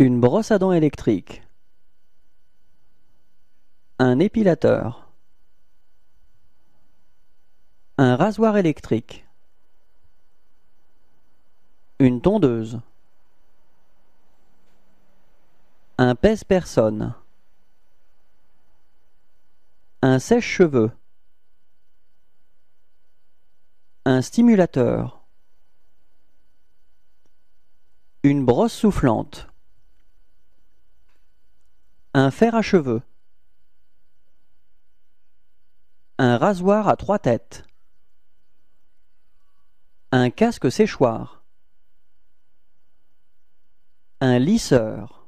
Une brosse à dents électrique. Un épilateur. Un rasoir électrique. Une tondeuse. Un pèse-personne. Un sèche-cheveux. Un stimulateur. Une brosse soufflante. Un fer à cheveux. Un rasoir à trois têtes. Un casque séchoir. Un lisseur.